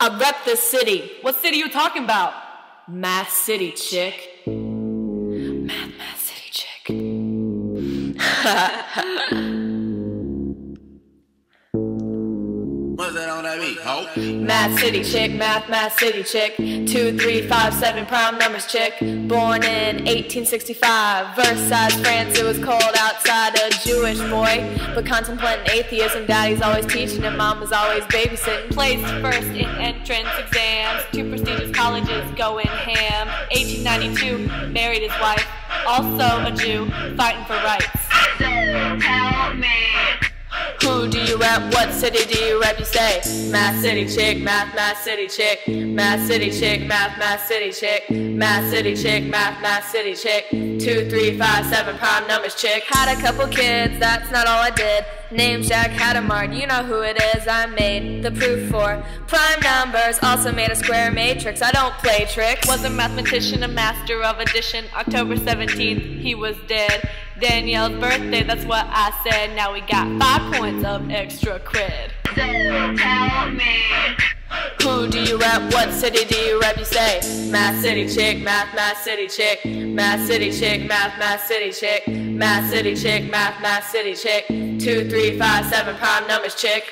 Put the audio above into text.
I rep the city. What city you talking about? Math City, chick. Math, Math City, chick. What's that on that beat, ho? Math City chick, math, math city chick. Two, three, five, seven, prime numbers chick. Born in 1865, Versailles, France. It was cold outside. A Jewish boy, but contemplating atheism. Daddy's always teaching him, mom was always babysitting. Placed first in entrance exams. Two prestigious colleges going ham. 1892, married his wife, also a Jew, fighting for rights. Tell me. Who do you rep? What city do you rep? You say Math City chick, math, math city chick, math city chick, math, math city chick, math city chick, math, math city chick. Two, three, five, seven, prime numbers chick. Had a couple kids, that's not all I did. Name Jack Hadamard, you know who it is. I made the proof for prime numbers. Also made a square matrix. I don't play tricks. Was a mathematician, a master of addition. October 17th, he was dead. Danielle's birthday, that's what I said. Now we got five points of extra cred. So tell me. Who do you rap? What city do you rap? You say Math City chick, math, math city chick, math city chick, math, math city chick, math city chick, math, math city chick. Two, three, five, seven, prime numbers chick.